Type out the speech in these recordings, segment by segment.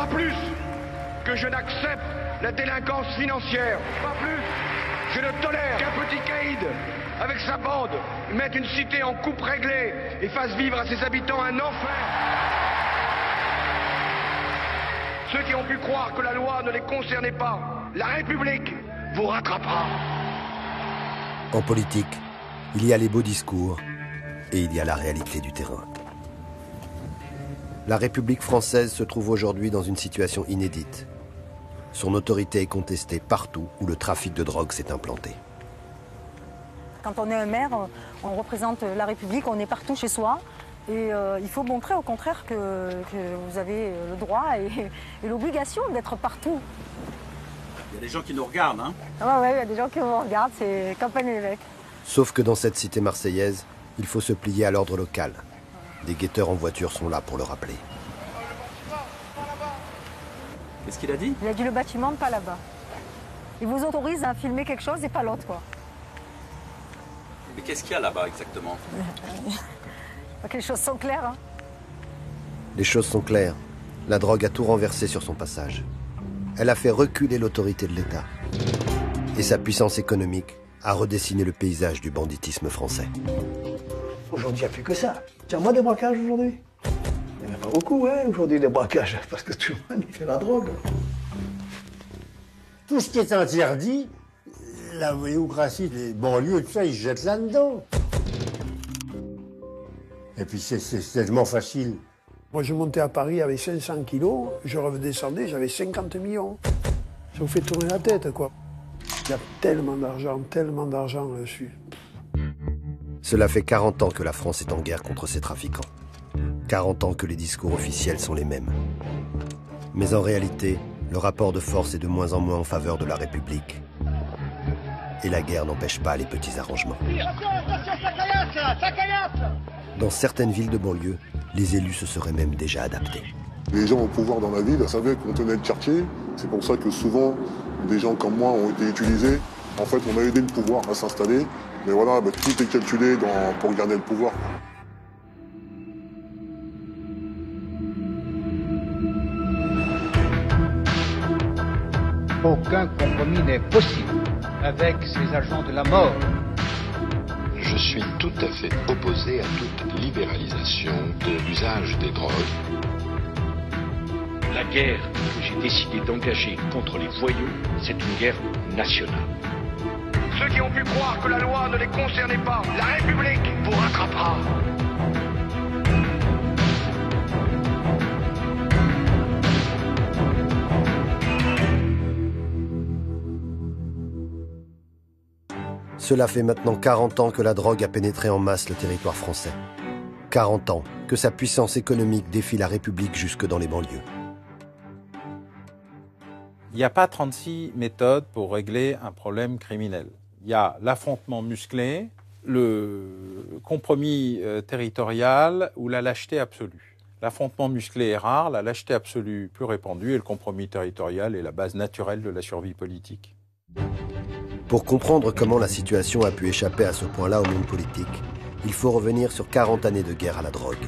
Pas plus que je n'accepte la délinquance financière. Pas plus. Je ne tolère qu'un petit caïd, avec sa bande, mette une cité en coupe réglée et fasse vivre à ses habitants un enfer. Ceux qui ont pu croire que la loi ne les concernait pas, la République vous rattrapera. En politique, il y a les beaux discours et il y a la réalité du terrain. La République française se trouve aujourd'hui dans une situation inédite. Son autorité est contestée partout où le trafic de drogue s'est implanté. Quand on est un maire, on représente la République, on est partout chez soi. Et euh, il faut montrer au contraire que, que vous avez le droit et, et l'obligation d'être partout. Il y a des gens qui nous regardent, hein Ah ouais, il y a des gens qui vous regardent, c'est campagne l'évêque. Sauf que dans cette cité marseillaise, il faut se plier à l'ordre local. Des guetteurs en voiture sont là pour le rappeler. Qu'est-ce qu'il a dit Il a dit le bâtiment, pas là-bas. Il vous autorise à filmer quelque chose et pas l'autre, quoi. Mais qu'est-ce qu'il y a là-bas exactement Les choses sont claires, hein. Les choses sont claires. La drogue a tout renversé sur son passage. Elle a fait reculer l'autorité de l'État. Et sa puissance économique a redessiné le paysage du banditisme français. Aujourd'hui, il n'y a plus que ça. Tiens, moi des braquages aujourd'hui. Pas beaucoup, hein, aujourd'hui, des braquages, parce que tout le monde il fait la drogue. Tout ce qui est interdit, la démocratie, les banlieues, tout ça, ils se jettent là-dedans. Et puis c'est- tellement facile. Moi, je montais à Paris avec 500 kilos, je redescendais, j'avais 50 millions. Ça vous fait tourner la tête, quoi. Il y a tellement d'argent, tellement d'argent dessus. Cela fait 40 ans que la France est en guerre contre ses trafiquants. 40 ans que les discours officiels sont les mêmes. Mais en réalité, le rapport de force est de moins en moins en faveur de la République. Et la guerre n'empêche pas les petits arrangements. Dans certaines villes de banlieue, les élus se seraient même déjà adaptés. Les gens au pouvoir dans la ville savaient qu'on tenait le quartier. C'est pour ça que souvent, des gens comme moi ont été utilisés. En fait, on a aidé le pouvoir à s'installer. Mais voilà, bah, tout est calculé pour garder le pouvoir. Aucun compromis n'est possible avec ces agents de la mort. Je suis tout à fait opposé à toute libéralisation de l'usage des drogues. La guerre que j'ai décidé d'engager contre les voyous, c'est une guerre nationale. Ceux qui ont pu croire que la loi ne les concernait pas, la République vous rattrapera. Cela fait maintenant 40 ans que la drogue a pénétré en masse le territoire français. 40 ans que sa puissance économique défie la République jusque dans les banlieues. Il n'y a pas 36 méthodes pour régler un problème criminel. Il y a l'affrontement musclé, le compromis euh, territorial ou la lâcheté absolue. L'affrontement musclé est rare, la lâcheté absolue plus répandue et le compromis territorial est la base naturelle de la survie politique. Pour comprendre comment la situation a pu échapper à ce point-là au monde politique, il faut revenir sur 40 années de guerre à la drogue.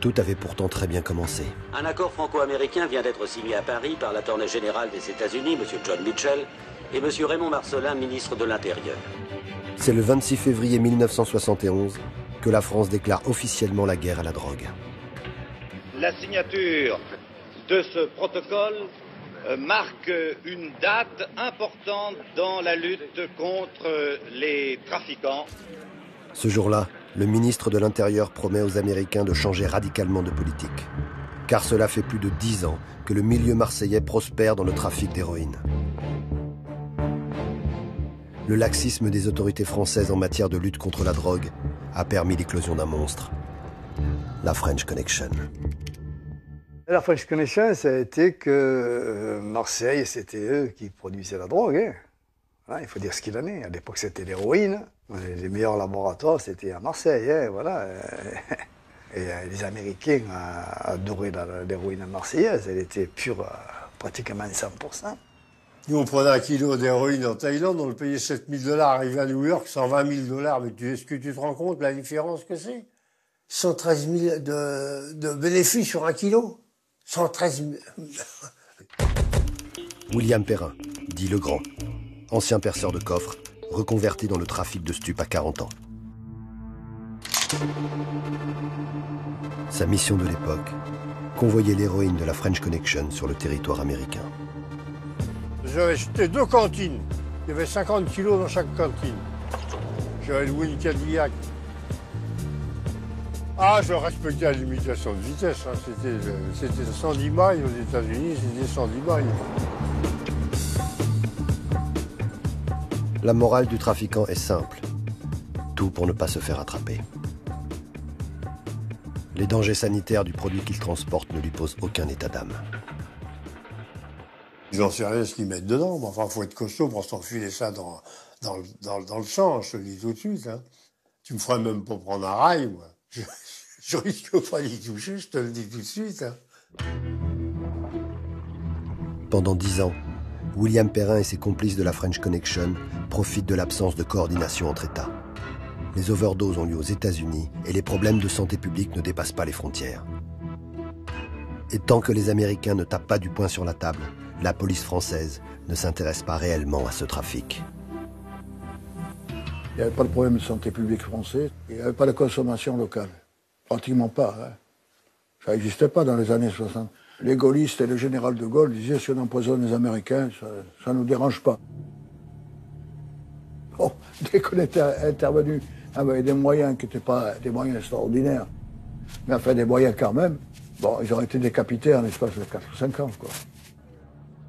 Tout avait pourtant très bien commencé. Un accord franco-américain vient d'être signé à Paris par l'attorney général des États-Unis, M. John Mitchell, et M. Raymond Marcelin, ministre de l'Intérieur. C'est le 26 février 1971 que la France déclare officiellement la guerre à la drogue. La signature de ce protocole marque une date importante dans la lutte contre les trafiquants. Ce jour-là, le ministre de l'Intérieur promet aux Américains de changer radicalement de politique. Car cela fait plus de dix ans que le milieu marseillais prospère dans le trafic d'héroïne. Le laxisme des autorités françaises en matière de lutte contre la drogue a permis l'éclosion d'un monstre, la French Connection. La French Connection, ça a été que euh, Marseille, c'était eux qui produisaient la drogue. hein. Voilà, il faut dire ce qu'il en est. À l'époque, c'était l'héroïne. Les meilleurs laboratoires, c'était à Marseille. hein, voilà. Et euh, les Américains adoraient l'héroïne marseillaise. Elle était pure, euh, pratiquement 100%. Nous, on prenait un kilo d'héroïne en Thaïlande, on le payait 7000 dollars, arrivé à New York, 120 000 dollars. Mais tu, est-ce que tu te rends compte la différence que c'est? 113 000 de, de bénéfices sur un kilo? 113 William Perrin, dit Le Grand, ancien perceur de coffres, reconverti dans le trafic de stupes à 40 ans. Sa mission de l'époque, convoyer l'héroïne de la French Connection sur le territoire américain. J'avais acheté deux cantines. Il y avait 50 kilos dans chaque cantine. J'avais loué une Cadillac. Ah, je respectais la limitation de vitesse. hein. C'était, C'était 110 miles aux États-Unis, c'était 110 miles. La morale du trafiquant est simple. Tout pour ne pas se faire attraper. Les dangers sanitaires du produit qu'il transporte ne lui posent aucun état d'âme. J'en sais rien ce qu'ils mettent dedans, mais enfin, faut être costaud pour s'enfiler ça dans, dans, le- dans le- dans le sang, je te le dis tout de suite. Hein. Tu me ferais même pas prendre un rail, moi. Je, je risque pas d'y toucher, je te le dis tout de suite. Hein. Pendant dix ans, William Perrin et ses complices de la French Connection profitent de l'absence de coordination entre États. Les overdoses ont lieu aux États-Unis et les problèmes de santé publique ne dépassent pas les frontières. Et tant que les Américains ne tapent pas du poing sur la table, la police française ne s'intéresse pas réellement à ce trafic. Il n'y avait pas de problème de santé publique français. Il n'y avait pas de consommation locale. Pratiquement pas. hein. Ça n'existait pas dans les années 60. Les gaullistes et le général de Gaulle disaient si on empoisonne les Américains, ça ne nous dérange pas. Bon, dès qu'on était intervenu avec des moyens qui n'étaient pas des moyens extraordinaires, mais enfin des moyens quand même, bon, ils ont été décapités en l'espace de 4 ou 5 ans. Quoi.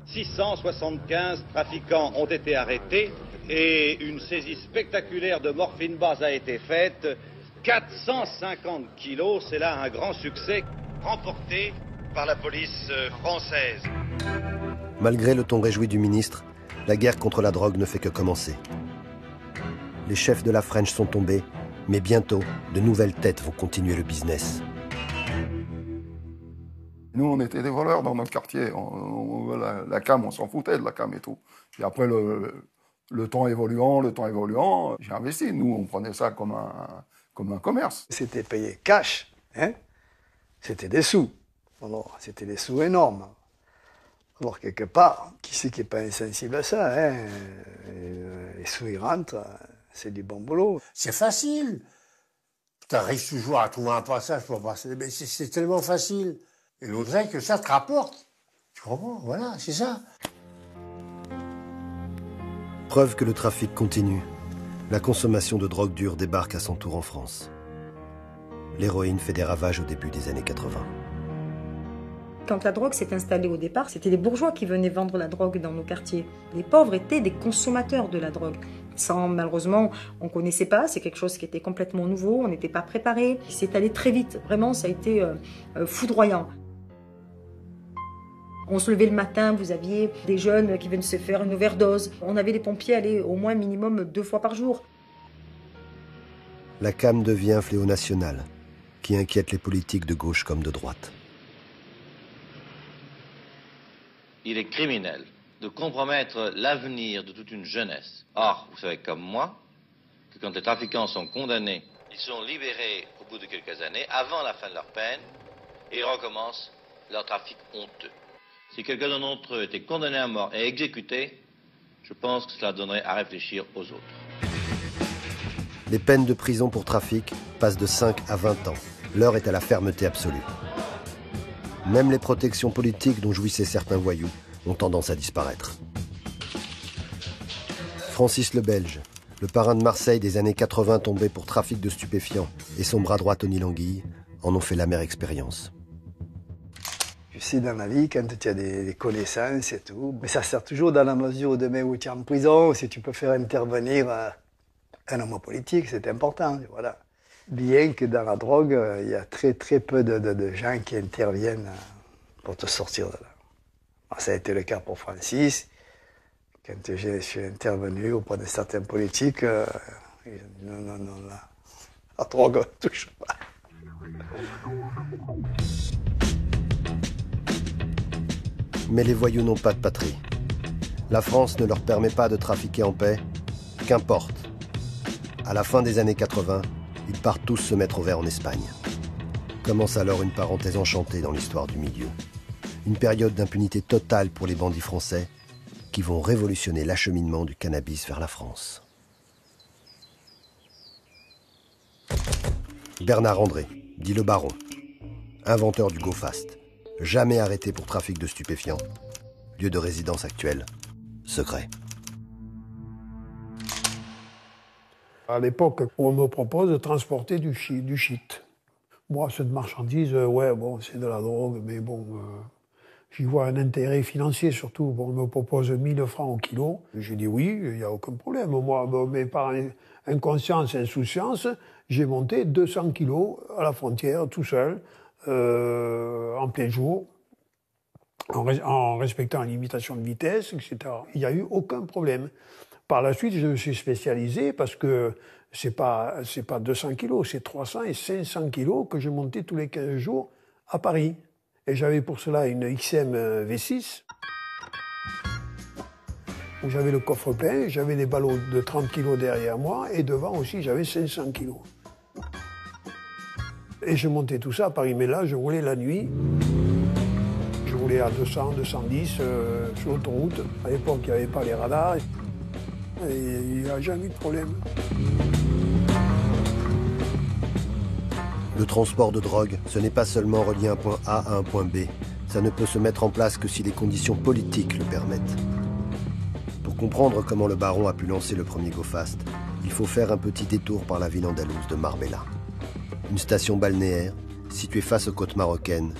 675 trafiquants ont été arrêtés et une saisie spectaculaire de morphine base a été faite. 450 kilos, c'est là un grand succès remporté par la police euh, française. Malgré le ton réjoui du ministre, la guerre contre la drogue ne fait que commencer. Les chefs de la French sont tombés, mais bientôt, de nouvelles têtes vont continuer le business. Nous, on était des voleurs dans notre quartier. On- on- la, la cam, on s'en foutait de la cam et tout. Puis après, le, le temps évoluant, le temps évoluant, j'ai investi. Nous, on prenait ça comme un, comme un commerce. C'était payé cash, hein C'était des sous. Alors, c'était des sous énormes. Alors, quelque part, qui c'est qui n'est pas insensible à ça hein? Euh, Les sous, ils rentrent, c'est du bon boulot. C'est facile. Tu arrives toujours à trouver un passage pour passer. Mais c'est- c'est tellement facile. Et l'autre est que ça te rapporte. Tu comprends? Voilà, c'est ça. Preuve que le trafic continue. La consommation de drogue dure débarque à son tour en France. L'héroïne fait des ravages au début des années 80. Quand la drogue s'est installée au départ, c'était les bourgeois qui venaient vendre la drogue dans nos quartiers. Les pauvres étaient des consommateurs de la drogue. Sans, malheureusement, on ne connaissait pas, c'est quelque chose qui était complètement nouveau, on n'était pas préparé. C'est allé très vite, vraiment, ça a été euh, euh, foudroyant. On se levait le matin, vous aviez des jeunes qui venaient se faire une overdose. On avait les pompiers aller au moins minimum deux fois par jour. La CAM devient un fléau national qui inquiète les politiques de gauche comme de droite. Il est criminel de compromettre l'avenir de toute une jeunesse. Or, vous savez comme moi que quand les trafiquants sont condamnés, ils sont libérés au bout de quelques années, avant la fin de leur peine, et recommencent leur trafic honteux. Si quelqu'un d'entre eux était condamné à mort et exécuté, je pense que cela donnerait à réfléchir aux autres. Les peines de prison pour trafic passent de 5 à 20 ans. L'heure est à la fermeté absolue. Même les protections politiques dont jouissaient certains voyous ont tendance à disparaître. Francis le Belge, le parrain de Marseille des années 80 tombé pour trafic de stupéfiants, et son bras droit Tony Languille en ont fait l'amère expérience. Sais, dans la vie, quand tu as des, connaissances et tout, mais ça sert toujours dans la mesure où demain où tu es en prison, si tu peux faire intervenir euh, un homme politique, c'est important. Voilà. Bien que dans la drogue, euh, il y a très très peu de, gens qui interviennent euh, pour te sortir de là. Bon, ça a été le cas pour Francis. Quand je suis intervenu auprès de certains politiques, euh, non, non, non, là, la drogue, ne touche pas. Mais les voyous n'ont pas de patrie. La France ne leur permet pas de trafiquer en paix. Qu'importe. À la fin des années 80, ils partent tous se mettre au vert en Espagne. Commence alors une parenthèse enchantée dans l'histoire du milieu. Une période d'impunité totale pour les bandits français qui vont révolutionner l'acheminement du cannabis vers la France. Bernard André, dit le baron, inventeur du Go Fast, jamais arrêté pour trafic de stupéfiants, lieu de résidence actuel, secret. À l'époque, on me propose de transporter du shit. Moi, cette marchandise, euh, ouais, bon, c'est de la drogue, mais bon, euh, j'y vois un intérêt financier surtout. On me propose 1000 francs au kilo. J'ai dit oui, il n'y a aucun problème. Moi, mais par inconscience, insouciance, j'ai monté 200 kilos à la frontière tout seul, euh, en plein jour, en, respectant une limitation de vitesse, etc. Il n'y a eu aucun problème. Par la suite, je me suis spécialisé parce que c'est pas, pas 200 kilos, c'est 300 et 500 kilos que je montais tous les 15 jours à Paris. Et j'avais pour cela une XM V6 où j'avais le coffre plein, j'avais des ballots de 30 kilos derrière moi et devant aussi j'avais 500 kilos. Et je montais tout ça à Paris. Mais là, je roulais la nuit. Je roulais à 200, 210 euh, sur l'autoroute. À l'époque, il n'y avait pas les radars. Il n'y a jamais eu de problème. Le transport de drogue, ce n'est pas seulement relier un point A à un point B. Ça ne peut se mettre en place que si les conditions politiques le permettent. Pour comprendre comment le baron a pu lancer le premier Go Fast, il faut faire un petit détour par la ville andalouse de Marbella. Une station balnéaire située face aux côtes marocaines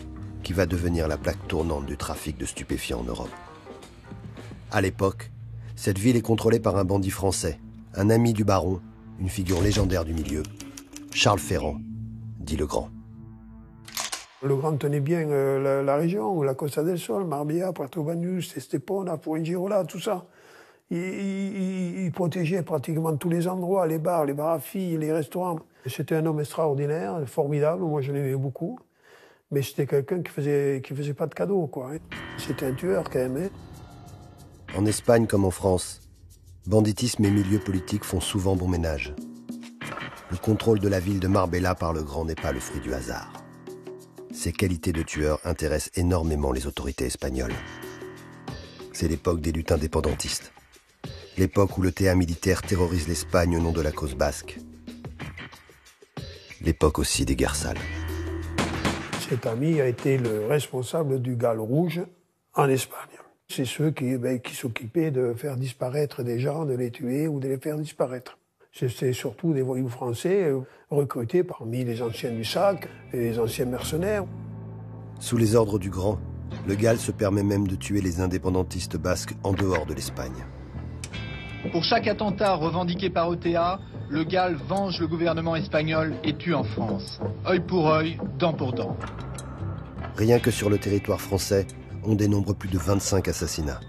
qui va devenir la plaque tournante du trafic de stupéfiants en Europe. À l'époque, cette ville est contrôlée par un bandit français, un ami du baron, une figure légendaire du milieu, Charles Ferrand, dit le Grand. Le Grand tenait bien euh, la, région, la Costa del Sol, Marbella, Puerto Banús, Estepona, Fuengirola, tout ça. Il, protégeait pratiquement tous les endroits, les bars, les bars les restaurants. C'était un homme extraordinaire, formidable, moi je l'aimais beaucoup. Mais c'était quelqu'un qui faisait, faisait pas de cadeaux, quoi. C'était un tueur quand même. Hein. En Espagne comme en France, banditisme et milieux politiques font souvent bon ménage. Le contrôle de la ville de Marbella par le Grand n'est pas le fruit du hasard. Ses qualités de tueur intéressent énormément les autorités espagnoles. C'est l'époque des luttes indépendantistes. L'époque où le théâtre militaire terrorise l'Espagne au nom de la cause basque. L'époque aussi des guerres sales. Cet ami a été le responsable du Gal Rouge en Espagne. C'est ceux qui, ben, qui s'occupaient de faire disparaître des gens, de les tuer ou de les faire disparaître. C'était surtout des voyous français euh, recrutés parmi les anciens du SAC et les anciens mercenaires. Sous les ordres du Grand, le GAL se permet même de tuer les indépendantistes basques en dehors de l'Espagne. Pour chaque attentat revendiqué par ETA, le GAL venge le gouvernement espagnol et tue en France. Œil pour œil, dent pour dent. Rien que sur le territoire français, on dénombre plus de 25 assassinats.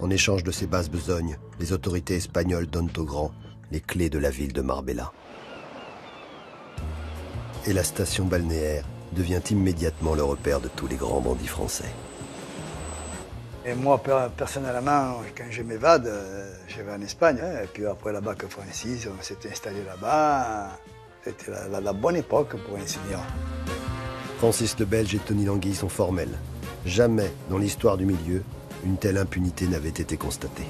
En échange de ces basses besognes, les autorités espagnoles donnent au grand les clés de la ville de Marbella. Et la station balnéaire devient immédiatement le repère de tous les grands bandits français. Et moi, personnellement, quand je m'évade, euh, je vais en Espagne. Hein, et puis après là-bas que Francis, on s'est installé là-bas. C'était la, bonne époque pour ainsi dire. Francis le Belge et Tony Languille sont formels. Jamais dans l'histoire du milieu, une telle impunité n'avait été constatée.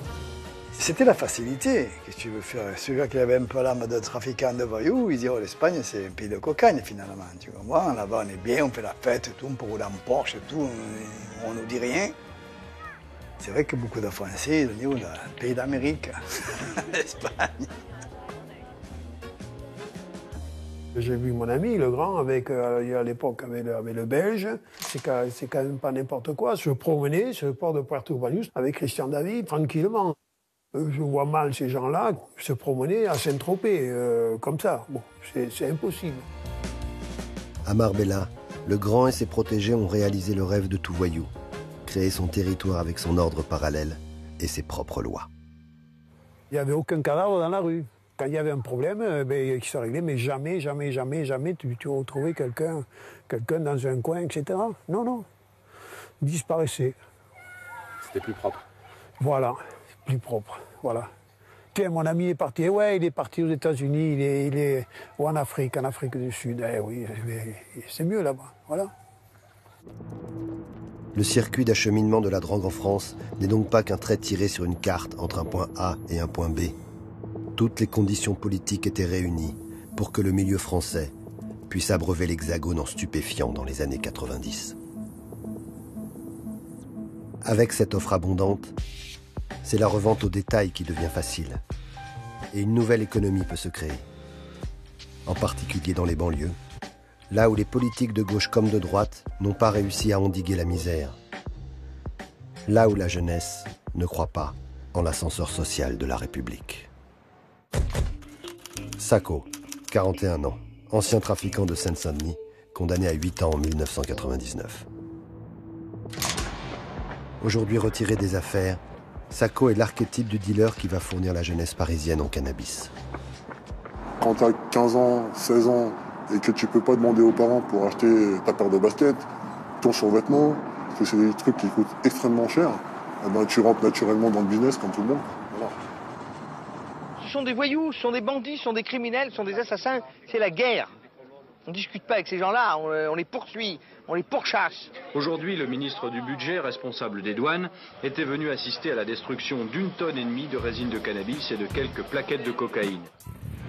C'était la facilité. Qu'est-ce que tu veux faire? Celui qui avait un peu l'âme de trafiquant de voyous, il dit oh, l'Espagne, c'est un pays de cocagne finalement. Tu là-bas, on est bien, on fait la fête, tout, on peut rouler en Porsche, tout, on ne nous dit rien. C'est vrai que beaucoup de Français, ils le pays d'Amérique, l'Espagne. J'ai vu mon ami, le grand, avec, euh, à l'époque avec le, Belge. C'est quand, même pas n'importe quoi. Je promenais sur le port de Puerto Banús avec Christian David, tranquillement. Euh, je vois mal ces gens-là se promener à Saint-Tropez, euh, comme ça. Bon, c'est impossible. À Marbella, le grand et ses protégés ont réalisé le rêve de tout voyou. Créer son territoire avec son ordre parallèle et ses propres lois. Il n'y avait aucun cadavre dans la rue. Quand il y avait un problème, euh, ben, qui se réglait, mais jamais, jamais, jamais, jamais tu, tu retrouvais quelqu'un quelqu'un dans un coin, etc. Non, non. Il disparaissait. C'était plus propre. Voilà, plus propre. Voilà. Tiens, mon ami est parti. Ouais, il est parti aux États-Unis, il est, il est ou en Afrique, en Afrique du Sud. Eh oui, c'est mieux là-bas. Voilà. Le circuit d'acheminement de la drogue en France n'est donc pas qu'un trait tiré sur une carte entre un point A et un point B. Toutes les conditions politiques étaient réunies pour que le milieu français puisse abreuver l'hexagone en stupéfiant dans les années 90. Avec cette offre abondante, c'est la revente au détail qui devient facile. Et une nouvelle économie peut se créer. En particulier dans les banlieues, là où les politiques de gauche comme de droite n'ont pas réussi à endiguer la misère. Là où la jeunesse ne croit pas en l'ascenseur social de la République. Sacco, 41 ans, ancien trafiquant de Seine-Saint-Denis, condamné à 8 ans en 1999. Aujourd'hui retiré des affaires, Sacco est l'archétype du dealer qui va fournir la jeunesse parisienne en cannabis. Quand tu as 15 ans, 16 ans et que tu peux pas demander aux parents pour acheter ta paire de baskets, ton survêtement, que c'est des trucs qui coûtent extrêmement cher, eh ben, tu rentres naturellement dans le business comme tout le monde. Voilà. Ce sont des voyous, ce sont des bandits, ce sont des criminels, ce sont des assassins. C'est la guerre. On ne discute pas avec ces gens-là, on, on les poursuit, on les pourchasse. Aujourd'hui, le ministre du Budget, responsable des douanes, était venu assister à la destruction d'une tonne et demie de résine de cannabis et de quelques plaquettes de cocaïne.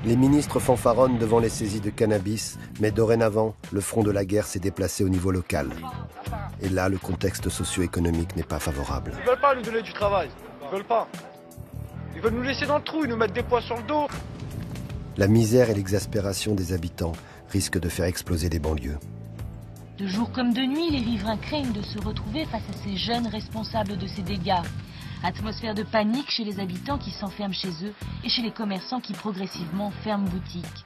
Les ministres fanfaronnent devant les saisies de cannabis, mais dorénavant, le front de la guerre s'est déplacé au niveau local. Et là, le contexte socio-économique n'est pas favorable. Ils veulent pas nous donner du travail. Ils veulent pas. Ils veulent nous laisser dans le trou, ils nous mettent des poids sur le dos. La misère et l'exaspération des habitants risquent de faire exploser les banlieues. De jour comme de nuit, les riverains craignent de se retrouver face à ces jeunes responsables de ces dégâts. Atmosphère de panique chez les habitants qui s'enferment chez eux et chez les commerçants qui progressivement ferment boutique.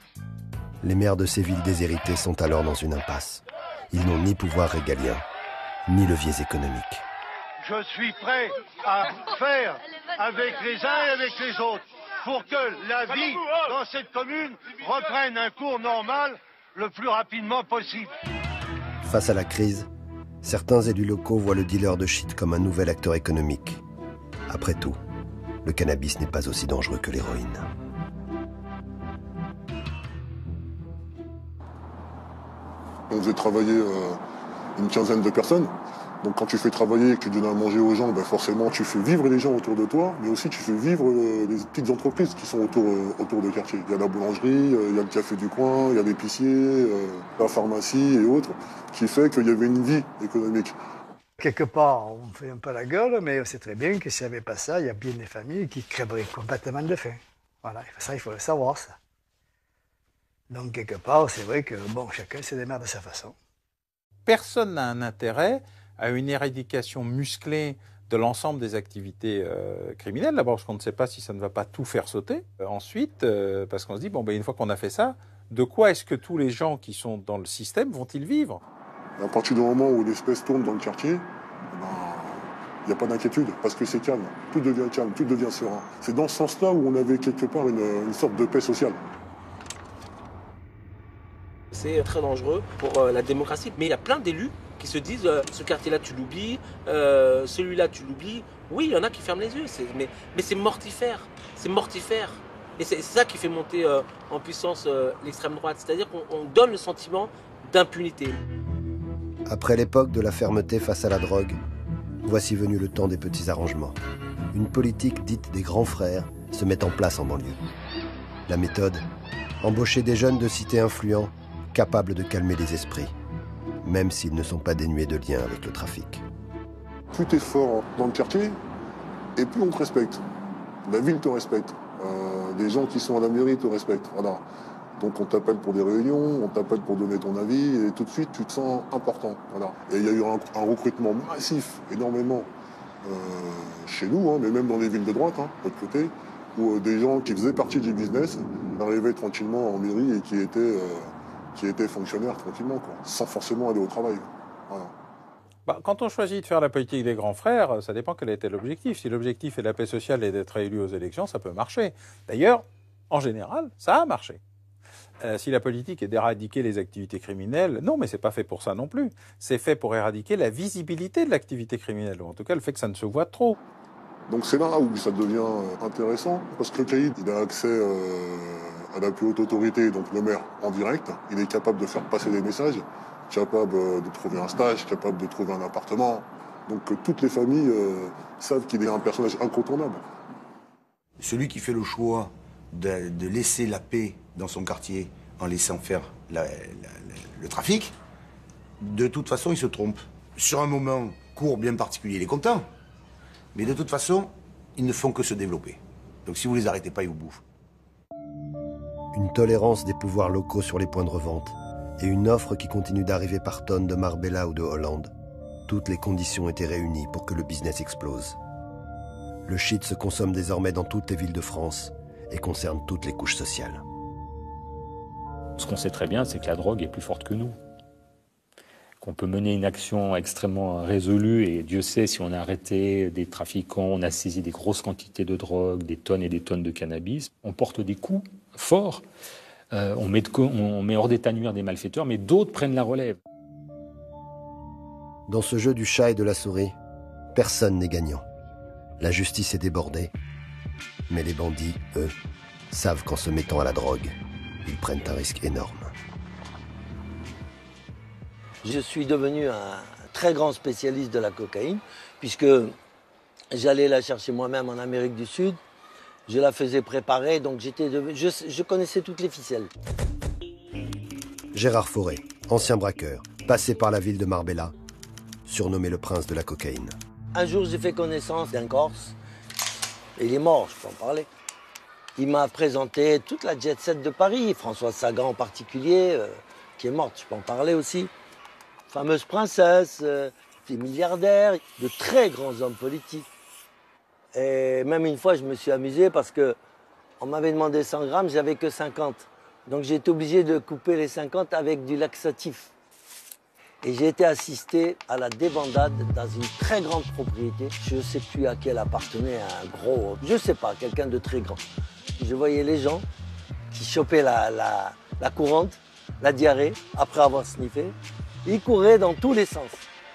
Les maires de ces villes déshéritées sont alors dans une impasse. Ils n'ont ni pouvoir régalien, ni leviers économiques. Je suis prêt à faire avec les uns et avec les autres pour que la vie dans cette commune reprenne un cours normal le plus rapidement possible. Face à la crise, certains élus locaux voient le dealer de shit comme un nouvel acteur économique. Après tout, le cannabis n'est pas aussi dangereux que l'héroïne. On faisait travailler euh, une quinzaine de personnes. Donc quand tu fais travailler et que tu donnes à manger aux gens, ben forcément tu fais vivre les gens autour de toi, mais aussi tu fais vivre euh, les petites entreprises qui sont autour, euh, autour de quartier. Il y a la boulangerie, euh, il y a le café du coin, il y a l'épicier, la pharmacie et autres, qui fait qu'il y avait une vie économique. Quelque part, on fait un peu la gueule, mais on sait très bien que s'il n'y avait pas ça, il y a bien des familles qui crèveraient complètement de faim. Voilà, ça, il faut le savoir, ça. Donc, quelque part, c'est vrai que, bon, chacun se démerde de sa façon. Personne n'a un intérêt à une éradication musclée de l'ensemble des activités euh, criminelles. D'abord, parce qu'on ne sait pas si ça ne va pas tout faire sauter. Euh, ensuite, euh, parce qu'on se dit, bon, ben, une fois qu'on a fait ça, de quoi est-ce que tous les gens qui sont dans le système vont-ils vivre? À partir du moment où l'espèce tourne dans le quartier, eh ben, il n'y a pas d'inquiétude, parce que c'est calme. Tout devient calme, tout devient serein. C'est dans ce sens-là où on avait quelque part une, sorte de paix sociale. C'est très dangereux pour euh, la démocratie. Mais il y a plein d'élus qui se disent euh, ce quartier-là, tu l'oublies, euh, celui-là, tu l'oublies. Oui, il y en a qui ferment les yeux, mais, c'est mortifère. C'est mortifère. Et c'est ça qui fait monter en puissance l'extrême droite. C'est-à-dire qu'on on donne le sentiment d'impunité. Après l'époque de la fermeté face à la drogue, voici venu le temps des petits arrangements. Une politique dite des grands frères se met en place en banlieue. La méthode Embaucher des jeunes de cités influents, capables de calmer les esprits, même s'ils ne sont pas dénués de liens avec le trafic. Plus tu es fort dans le quartier, et plus on te respecte. La ville te respecte. Euh, les gens qui sont à la mairie te respectent. Voilà. Donc on t'appelle pour des réunions, on t'appelle pour donner ton avis, et tout de suite tu te sens important. Voilà. Et il y a eu un, recrutement massif, énormément, euh, chez nous, hein, mais même dans les villes de droite, hein, de l'autre côté, où euh, des gens qui faisaient partie du business arrivaient tranquillement en mairie et qui étaient, euh, qui étaient fonctionnaires tranquillement, sans forcément aller au travail. Bah, quand on choisit de faire la politique des grands frères, ça dépend quel était l'objectif. Si l'objectif est la paix sociale et d'être élu aux élections, ça peut marcher. D'ailleurs, en général, ça a marché. Euh, si la politique est d'éradiquer les activités criminelles, non, mais c'est pas fait pour ça non plus. C'est fait pour éradiquer la visibilité de l'activité criminelle, ou en tout cas le fait que ça ne se voit trop. Donc c'est là où ça devient euh, intéressant, parce que le caïd, il a accès euh, à la plus haute autorité, donc le maire, en direct. Il est capable de faire passer des messages, capable euh, de trouver un stage, capable de trouver un appartement. Donc euh, toutes les familles euh, savent qu'il est un personnage incontournable. Celui qui fait le choix de, laisser la paix dans son quartier en laissant faire le trafic, de toute façon, il se trompe. Sur un moment court bien particulier, il est content. Mais de toute façon, ils ne font que se développer. Donc si vous les arrêtez pas, ils vous bouffent. Une tolérance des pouvoirs locaux sur les points de revente et une offre qui continue d'arriver par tonnes de Marbella ou de Hollande. Toutes les conditions étaient réunies pour que le business explose. Le shit se consomme désormais dans toutes les villes de France et concerne toutes les couches sociales. Ce qu'on sait très bien, c'est que la drogue est plus forte que nous. Qu'on peut mener une action extrêmement résolue, et Dieu sait si on a arrêté des trafiquants, on a saisi des grosses quantités de drogue, des tonnes et des tonnes de cannabis. On porte des coups forts, euh, on, met de on met hors d'état nuire des malfaiteurs, mais d'autres prennent la relève. Dans ce jeu du chat et de la souris, personne n'est gagnant. La justice est débordée, mais les bandits, eux, savent qu'en se mettant à la drogue, ils prennent un risque énorme. Je suis devenu un très grand spécialiste de la cocaïne, puisque j'allais la chercher moi-même en Amérique du Sud. Je la faisais préparer, donc j'étais devenu- je, je connaissais toutes les ficelles. Gérard Fauré, ancien braqueur, passé par la ville de Marbella, surnommé le prince de la cocaïne. Un jour, j'ai fait connaissance d'un Corse. Il est mort, je peux en parler. Il m'a présenté toute la jet set de Paris, Françoise Sagan en particulier, euh, qui est morte, je peux en parler aussi. Fameuse princesse, euh, des milliardaires, de très grands hommes politiques. Et même une fois, je me suis amusé parce que on m'avait demandé 100 grammes, j'avais que 50. Donc j'ai été obligé de couper les 50 avec du laxatif. Et j'ai été assisté à la débandade dans une très grande propriété. Je ne sais plus à quel appartenait un gros, je ne sais pas, quelqu'un de très grand. Je voyais les gens qui chopaient la, la, courante, la diarrhée, après avoir sniffé. Ils couraient dans tous les sens,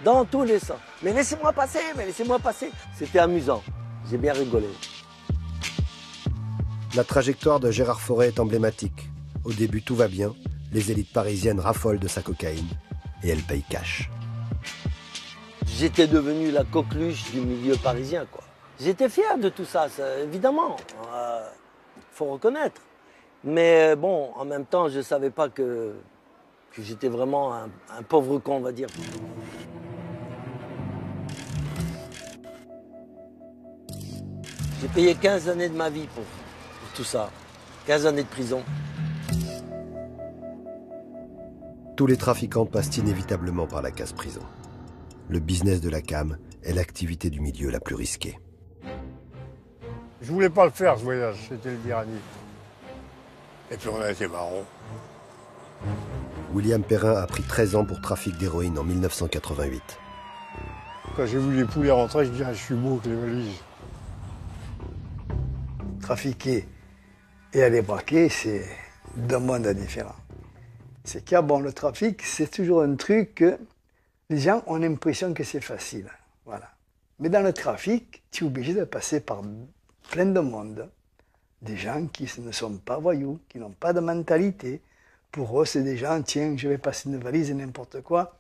dans tous les sens. Mais laissez-moi passer, mais laissez-moi passer. C'était amusant. J'ai bien rigolé. La trajectoire de Gérard Fauré est emblématique. Au début, tout va bien, les élites parisiennes raffolent de sa cocaïne et elles payent cash. J'étais devenu la coqueluche du milieu parisien, quoi. J'étais fier de tout ça, évidemment. Il faut reconnaître. Mais bon, en même temps, je ne savais pas que, j'étais vraiment un, pauvre con, on va dire. J'ai payé 15 années de ma vie pour, pour tout ça. 15 années de prison. Tous les trafiquants passent inévitablement par la case prison. Le business de la cam est l'activité du milieu la plus risquée. Je voulais pas le faire ce voyage, c'était le dernier. Et puis on a été marrons. William Perrin a pris 13 ans pour trafic d'héroïne en 1988. Quand j'ai vu les poulets rentrer, je dis ah, je suis beau avec les valises. Trafiquer et aller braquer, c'est deux mondes différents. C'est qu'il le trafic, c'est toujours un truc que les gens ont l'impression que c'est facile. Voilà. Mais dans le trafic, tu es obligé de passer par plein de monde. Des gens qui ne sont pas voyous, qui n'ont pas de mentalité. Pour eux, c'est des gens, tiens, je vais passer une valise et n'importe quoi.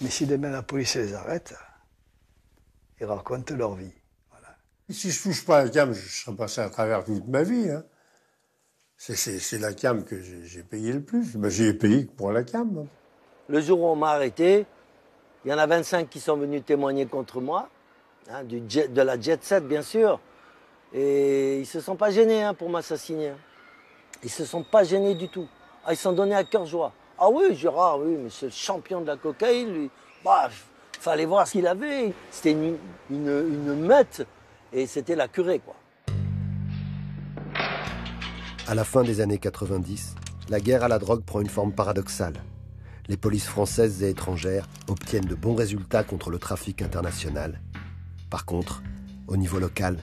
Mais si demain la police les arrête, ils racontent leur vie. Si je touche pas à la je serais passé à travers toute ma vie. hein. C'est- la cam que j'ai j'ai payé le plus. Ben, J'y ai payé pour la cam. Le jour où on m'a arrêté, il y en a 25 qui sont venus témoigner contre moi, hein, de la jet set bien sûr. Et ils ne se sont pas gênés hein, pour m'assassiner. Ils ne se sont pas gênés du tout. Ah, ils sont donnés à cœur joie. Ah oui, Gérard, oui, mais c'est le champion de la cocaïne, lui. Bah, fallait voir ce qu'il avait. C'était une, une, une mette et c'était la curée, quoi. À la fin des années 90, la guerre à la drogue prend une forme paradoxale. Les polices françaises et étrangères obtiennent de bons résultats contre le trafic international. Par contre, au niveau local,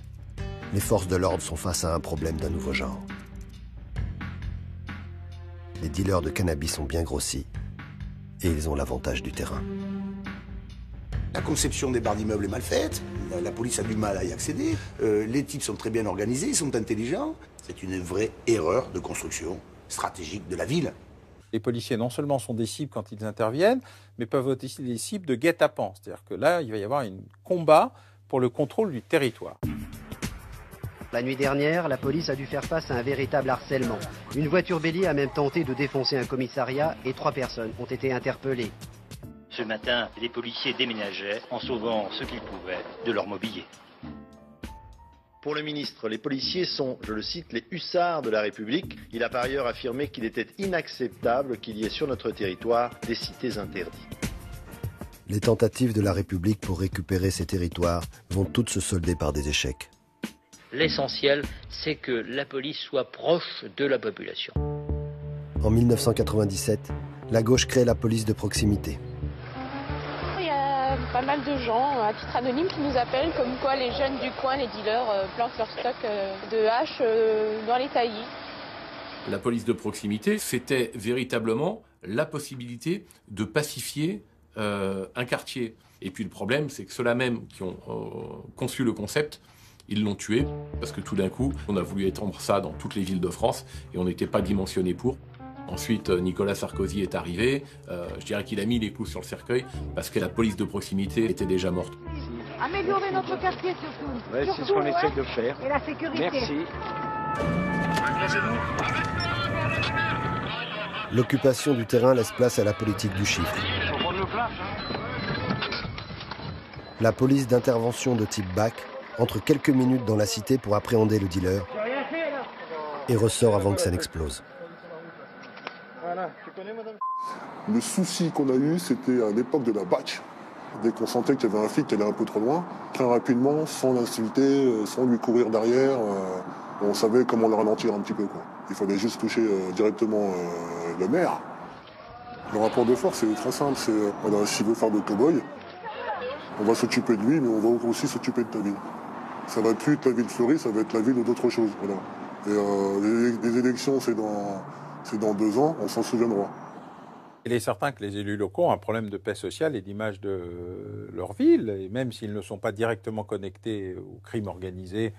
les forces de l'ordre sont face à un problème d'un nouveau genre. Les dealers de cannabis ont bien grossi et ils ont l'avantage du terrain. La conception des barres d'immeubles est mal faite, la, la police a du mal à y accéder, euh, les types sont très bien organisés, ils sont intelligents. C'est une vraie erreur de construction stratégique de la ville. Les policiers, non seulement sont des cibles quand ils interviennent, mais peuvent être aussi des cibles de guet-apens. C'est-à-dire que là, il va y avoir un combat pour le contrôle du territoire. La nuit dernière, la police a dû faire face à un véritable harcèlement. Une voiture bélier a même tenté de défoncer un commissariat et trois personnes ont été interpellées. Ce matin, les policiers déménageaient en sauvant ce qu'ils pouvaient de leur mobilier. Pour le ministre, les policiers sont, je le cite, les hussards de la République. Il a par ailleurs affirmé qu'il était inacceptable qu'il y ait sur notre territoire des cités interdites. Les tentatives de la République pour récupérer ces territoires vont toutes se solder par des échecs. L'essentiel, c'est que la police soit proche de la population. En 1997, la gauche crée la police de proximité. Pas mal de gens à titre anonyme qui nous appellent comme quoi les jeunes du coin, les dealers, euh, planquent leur stock euh, de haches euh, dans les taillis. La police de proximité, c'était véritablement la possibilité de pacifier un quartier. Et puis le problème, c'est que ceux-là même qui ont conçu le concept ils l'ont tué parce que tout d'un coup, on a voulu étendre ça dans toutes les villes de France et on n'était pas dimensionné pour. Ensuite, euh, Nicolas Sarkozy est arrivé. Euh, je dirais qu'il a mis les clous sur le cercueil parce que la police de proximité était déjà morte. Améliorer notre quartier surtout. Ouais, c'est ce qu'on essaie de faire. Et la sécurité. Merci. L'occupation du terrain laisse place à la politique du chiffre. La police d'intervention de type BAC entre quelques minutes dans la cité pour appréhender le dealer et ressort avant que ça n'explose. Le souci qu'on a eu, c'était à l'époque de la batch. Dès qu'on sentait qu'il y avait un flic qui allait un peu trop loin, très rapidement, sans l'insulter, euh, sans lui courir derrière, euh, on savait comment le ralentir un petit peu. Il fallait juste toucher euh, directement le maire. Le rapport de force, c'est très simple. C'est, s'il veut faire de cow-boy, on va s'occuper de lui, mais on va aussi s'occuper de ta ville. Ça va plus être ville fleurie, ça va être la ville d'autre chose. Voilà. Et les, élections, c'est dans, dans deux ans, on s'en souviendra. Il est certain que les élus locaux ont un problème de paix sociale et d'image de leur ville, et même s'ils ne sont pas directement connectés au crime organisé,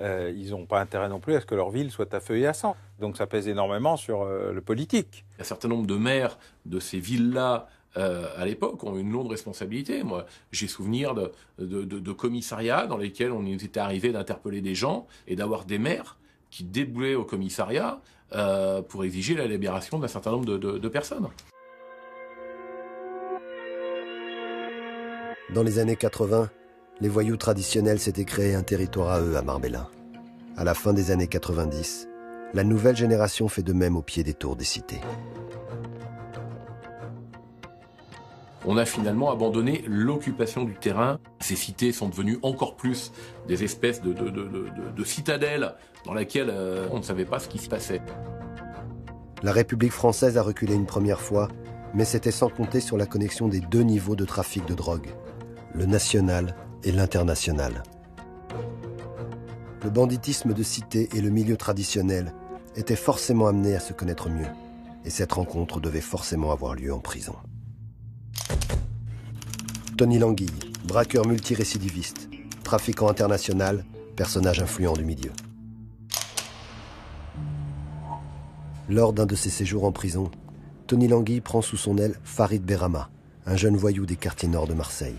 euh, ils n'ont pas intérêt non plus à ce que leur ville soit à feu et à sang. Donc ça pèse énormément sur euh, le politique. Un certain nombre de maires de ces villes-là euh, à l'époque, ont une lourde responsabilité. Moi, j'ai souvenir de, commissariats dans lesquels on était arrivé d'interpeller des gens et d'avoir des maires qui déboulaient au commissariat euh, pour exiger la libération d'un certain nombre de, personnes. Dans les années 80, les voyous traditionnels s'étaient créé un territoire à eux à Marbella. À la fin des années 90, la nouvelle génération fait de même au pied des tours des cités. On a finalement abandonné l'occupation du terrain. Ces cités sont devenues encore plus des espèces de, citadelles dans lesquelles euh, on ne savait pas ce qui se passait. La République française a reculé une première fois, mais c'était sans compter sur la connexion des deux niveaux de trafic de drogue, le national et l'international. Le banditisme de cité et le milieu traditionnel étaient forcément amenés à se connaître mieux, et cette rencontre devait forcément avoir lieu en prison. Tony Languille, braqueur multirécidiviste, trafiquant international, personnage influent du milieu. Lors d'un de ses séjours en prison, Tony Languille prend sous son aile Farid Berama, un jeune voyou des quartiers nord de Marseille.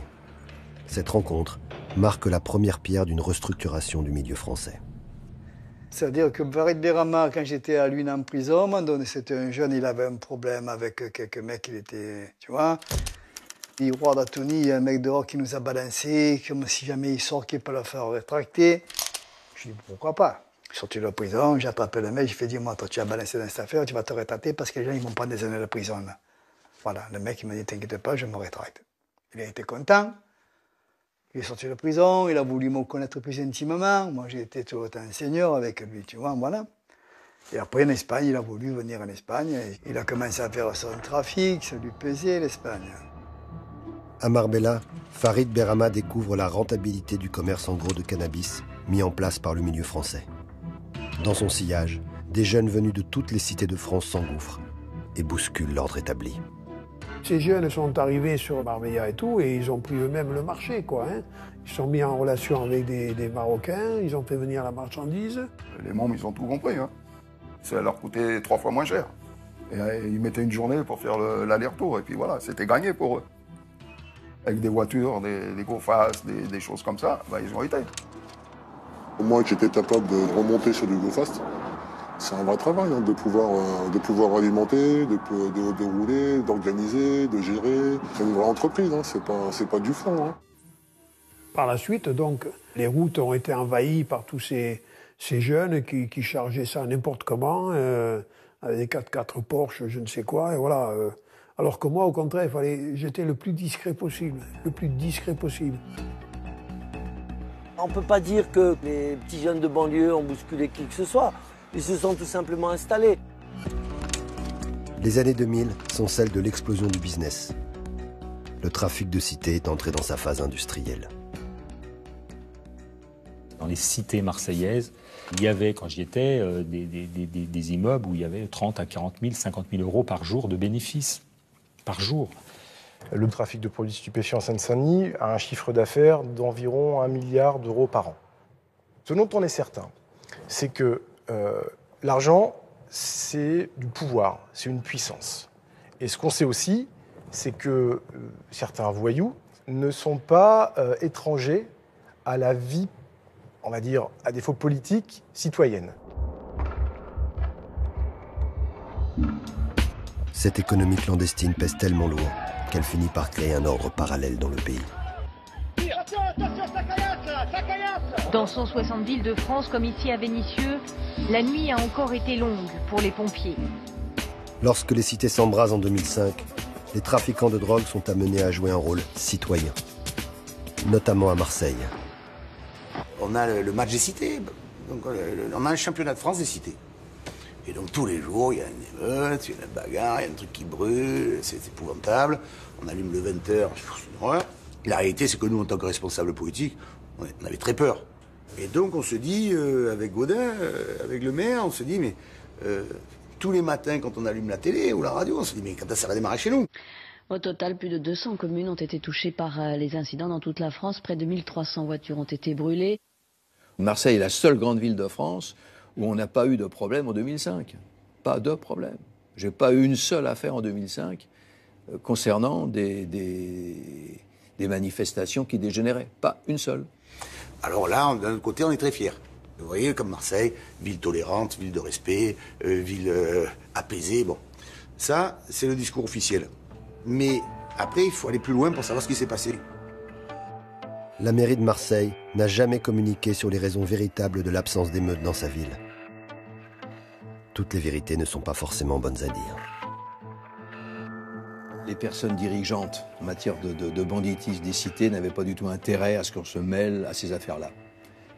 Cette rencontre marque la première pierre d'une restructuration du milieu français. C'est-à-dire que Farid Berama, quand j'étais à lui en prison, c'était un jeune, il avait un problème avec quelques mecs, il était, tu vois, dit, roi Tony, il y a un mec dehors qui nous a balancé, comme si jamais il sort, qu'il peut le faire rétracter. Je dis, pourquoi pas? Je suis sorti de la prison, j'ai attrapé le mec, j'ai fait, dis-moi, toi, tu as balancé dans cette affaire, tu vas te rétracter parce que les gens, ils vont prendre des années de prison. Voilà, le mec, il m'a dit, t'inquiète pas, je me rétracte. Il a été content. Il est sorti de prison, il a voulu me connaître plus intimement. Moi, été tout autant seigneur avec lui, tu vois, voilà. Et après, en Espagne, il a voulu venir en Espagne. Il a commencé à faire son trafic, ça lui pesait, l'Espagne. À Marbella, Farid Berama découvre la rentabilité du commerce en gros de cannabis mis en place par le milieu français. Dans son sillage, des jeunes venus de toutes les cités de France s'engouffrent et bousculent l'ordre établi. Ces jeunes sont arrivés sur Marbella et tout, et ils ont pris eux-mêmes le marché, quoi. Hein. Ils sont mis en relation avec des, Marocains, ils ont fait venir la marchandise. Les membres, ils ont tout compris. Hein. Ça leur coûtait trois fois moins cher. Et, euh, ils mettaient une journée pour faire le- l'aller-retour. Et puis voilà, c'était gagné pour eux. Avec des voitures, des, des go fast, des, des choses comme ça, bah, ils ont été. Moi qui étais capable de remonter sur du go fast, c'est un vrai travail hein, de, pouvoir, euh, de pouvoir alimenter, de, pe- de, de rouler, d'organiser, de gérer. C'est une vraie entreprise, hein, c'est pas, c'est pas du flanc. hein. Par la suite, donc, les routes ont été envahies par tous ces, ces jeunes qui, qui chargeaient ça n'importe comment, euh, avec des 4x4 Porsche, je ne sais quoi, et voilà. euh. alors que moi, au contraire, il fallait, j'étais le plus discret possible, le plus discret possible. On ne peut pas dire que les petits jeunes de banlieue ont bousculé qui que ce soit. Ils se sont tout simplement installés. Les années 2000 sont celles de l'explosion du business. Le trafic de cité est entré dans sa phase industrielle. Dans les cités marseillaises, il y avait, quand j'y étais, euh, des, des- des- des- des immeubles où il y avait 30 à 40 000, 50 000 euros par jour de bénéfices. Par jour. Le trafic de produits stupéfiants en Seine-Saint-Denis a un chiffre d'affaires d'environ 1 milliard d'euros par an. Ce dont on est certain, c'est que euh, l'argent, c'est du pouvoir, c'est une puissance. Et ce qu'on sait aussi, c'est que euh, certains voyous ne sont pas euh, étrangers à la vie, on va dire, à défaut politique, citoyenne. Cette économie clandestine pèse tellement lourd qu'elle finit par créer un ordre parallèle dans le pays. Dans 160 villes de France, comme ici à Vénissieux, la nuit a encore été longue pour les pompiers. Lorsque les cités s'embrasent en 2005, les trafiquants de drogue sont amenés à jouer un rôle citoyen, notamment à Marseille. On a le, match des cités. Donc, euh, on a un championnat de France des cités. Et donc tous les jours, il y a une émeute, il y a une bagarre, il y a un truc qui brûle, c'est épouvantable. On allume le 20h, c'est une horreur. La réalité, c'est que nous, en tant que responsables politiques, on avait très peur. Et donc on se dit, euh, avec Gaudin, euh, avec le maire, on se dit, mais euh, tous les matins, quand on allume la télé ou la radio, on se dit, mais quand ça va démarrer chez nous? Au total, plus de 200 communes ont été touchées par les incidents dans toute la France. Près de 1300 voitures ont été brûlées. Marseille est la seule grande ville de France où on n'a pas eu de problème en 2005. Pas de problème. J'ai pas eu une seule affaire en 2005 euh, concernant des, des, des manifestations qui dégénéraient. Pas une seule. Alors là, d'un autre côté, on est très fiers. Vous voyez, comme Marseille, ville tolérante, ville de respect, euh, ville euh, apaisée. Bon, ça, c'est le discours officiel. Mais après, il faut aller plus loin pour savoir ce qui s'est passé. La mairie de Marseille n'a jamais communiqué sur les raisons véritables de l'absence d'émeutes dans sa ville. Toutes les vérités ne sont pas forcément bonnes à dire. Les personnes dirigeantes en matière de, banditisme des cités n'avaient pas du tout intérêt à ce qu'on se mêle à ces affaires-là.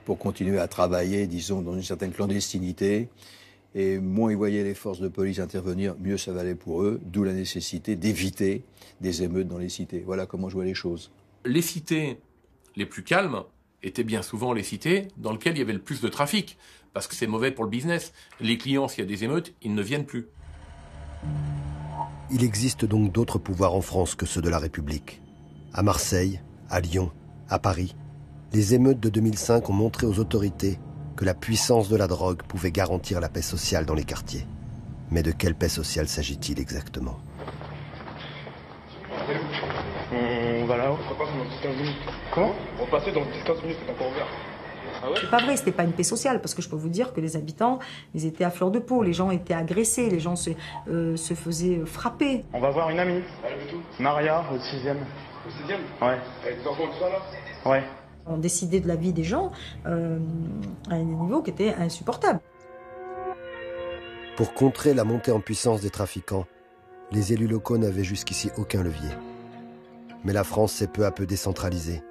Pour continuer à travailler, disons, dans une certaine clandestinité. Et moins ils voyaient les forces de police intervenir, mieux ça valait pour eux, d'où la nécessité d'éviter des émeutes dans les cités. Voilà comment jouaient les choses. Les cités les plus calmes étaient bien souvent les cités dans lesquelles il y avait le plus de trafic, parce que c'est mauvais pour le business. Les clients, s'il y a des émeutes, ils ne viennent plus. Il existe donc d'autres pouvoirs en France que ceux de la République. À Marseille, à Lyon, à Paris, les émeutes de 2005 ont montré aux autorités que la puissance de la drogue pouvait garantir la paix sociale dans les quartiers. Mais de quelle paix sociale s'agit-il exactement? On va là-haut. On repasse dans 10-15 minutes. Comment? On va passer dans 10-15 minutes, c'est encore ouvert. Ah ouais C'est pas vrai, c'était pas une paix sociale, parce que je peux vous dire que les habitants, ils étaient à fleur de peau, les gens étaient agressés, les gens se, euh, se faisaient frapper. On va voir une amie. Maria, au 6ème. Au 6ème Ouais. Là Ouais. On décidait de la vie des gens euh, à un niveau qui était insupportable. Pour contrer la montée en puissance des trafiquants, les élus locaux n'avaient jusqu'ici aucun levier. Mais la France s'est peu à peu décentralisée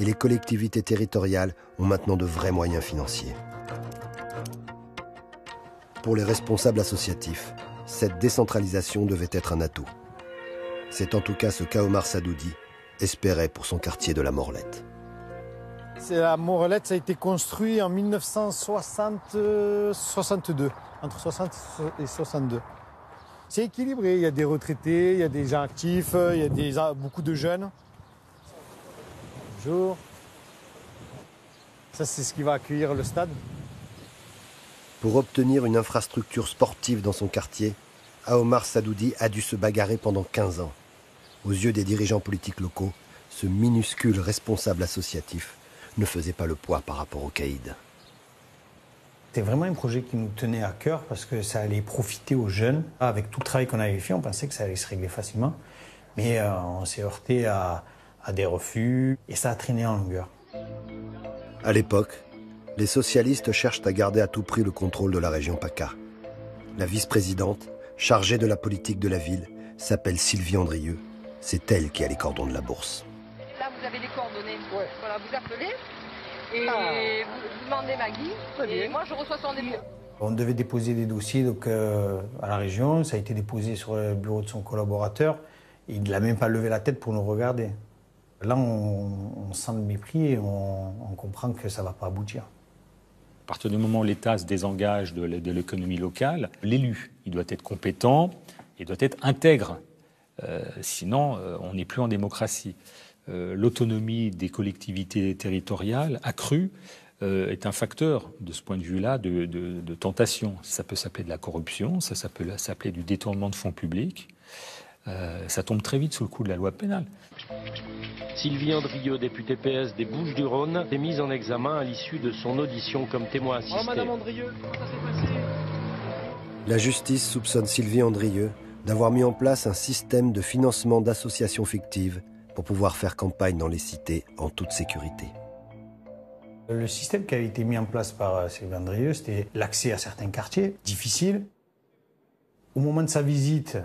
et les collectivités territoriales ont maintenant de vrais moyens financiers. Pour les responsables associatifs, cette décentralisation devait être un atout. C'est en tout cas ce qu'Aomar Sadoudi espérait pour son quartier de la Morlette. La Morelette, a été construit en 1962, entre 60 et 62. C'est équilibré, il y a des retraités, il y a des gens actifs, il y a des, beaucoup de jeunes. Bonjour. Ça, c'est ce qui va accueillir le stade. Pour obtenir une infrastructure sportive dans son quartier, Aomar Sadoudi a dû se bagarrer pendant 15 ans. Aux yeux des dirigeants politiques locaux, ce minuscule responsable associatif ne faisait pas le poids par rapport au caïd. C'était vraiment un projet qui nous tenait à cœur parce que ça allait profiter aux jeunes. Avec tout le travail qu'on avait fait, on pensait que ça allait se régler facilement. Mais euh, on s'est heurté à, à des refus et ça a traîné en longueur. À l'époque, les socialistes cherchent à garder à tout prix le contrôle de la région PACA. La vice-présidente, chargée de la politique de la ville, s'appelle Sylvie Andrieux. C'est elle qui a les cordons de la bourse. Là, vous avez les coordonnées. Voilà, vous appelez et vous, vous demandez Maggie. Et moi, je reçois son numéro. On devait déposer des dossiers donc, euh, à la région, ça a été déposé sur le bureau de son collaborateur. Il n'a même pas levé la tête pour nous regarder. Là, on, sent le mépris et on, comprend que ça ne va pas aboutir. À partir du moment où l'État se désengage de l'économie locale, l'élu, il doit être compétent, il doit être intègre. Euh, sinon, euh, on n'est plus en démocratie. Euh, L'autonomie des collectivités territoriales accrue est un facteur, de ce point de vue-là, de, tentation. Ça peut s'appeler de la corruption, ça, ça peut s'appeler du détournement de fonds publics. Ça tombe très vite sous le coup de la loi pénale. Sylvie Andrieux, députée PS des Bouches-du-Rhône, est mise en examen à l'issue de son audition comme témoin assisté. Oh, Madame Andrieux, comment ça s'est passé? La justice soupçonne Sylvie Andrieux d'avoir mis en place un système de financement d'associations fictives pour pouvoir faire campagne dans les cités en toute sécurité. Le système qui avait été mis en place par euh, Sylvain Drieux, c'était l'accès à certains quartiers difficiles. Au moment de sa visite,